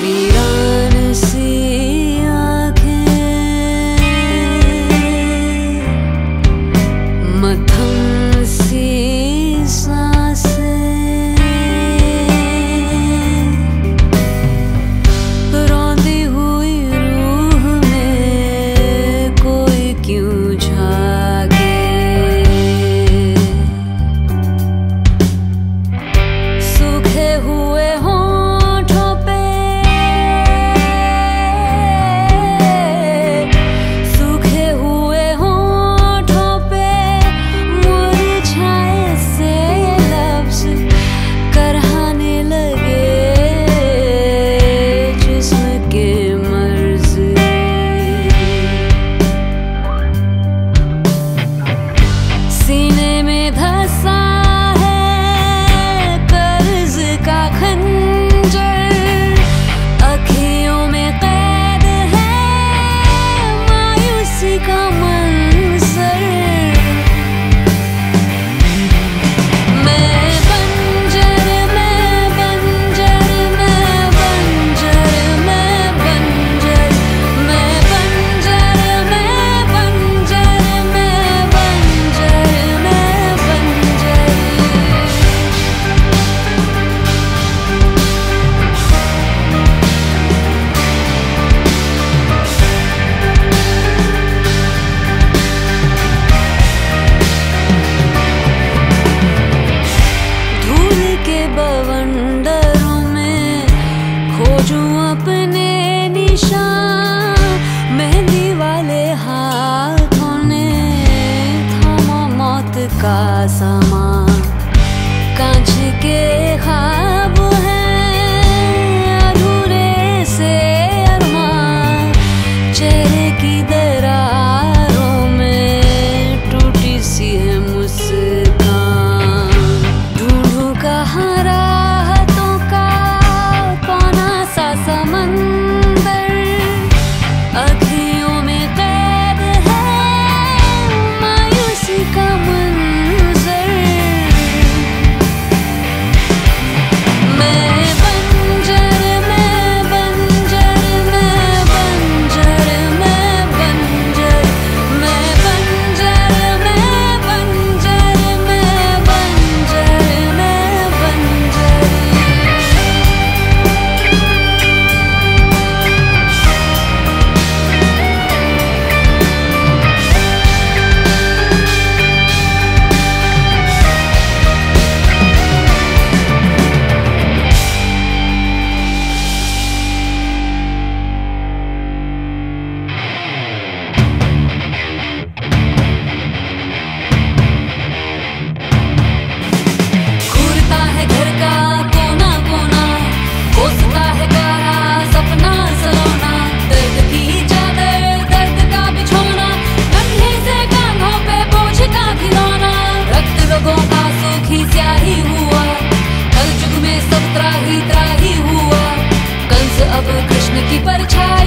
vida. Krishna की परछाई